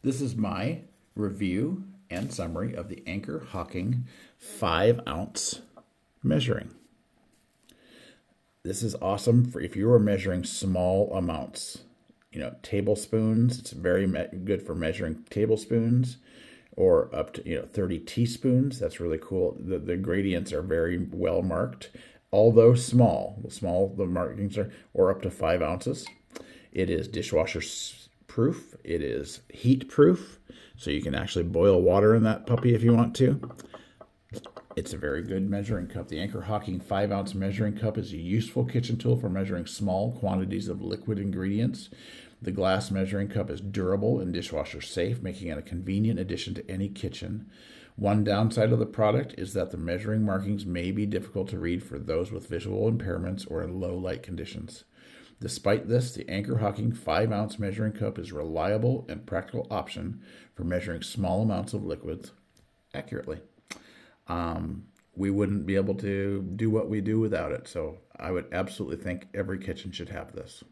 This is my review and summary of the Anchor Hocking 5 ounce measuring. This is awesome for if you are measuring small amounts. You know, tablespoons, it's very good for measuring tablespoons or up to, you know, 30 teaspoons. That's really cool. The, the gradients are very well marked, although small. Small, the markings are, or up to five ounces. It is dishwasher proof. It is heat proof, so you can actually boil water in that puppy if you want to. It's a very good measuring cup. The Anchor Hocking 5 ounce measuring cup is a useful kitchen tool for measuring small quantities of liquid ingredients. The glass measuring cup is durable and dishwasher safe, making it a convenient addition to any kitchen. One downside of the product is that the measuring markings may be difficult to read for those with visual impairments or in low light conditions. Despite this, the Anchor Hocking 5 ounce measuring cup is a reliable and practical option for measuring small amounts of liquids accurately um, we wouldn't be able to do what we do without it. So I would absolutely think every kitchen should have this.